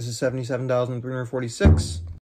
This is 77,346.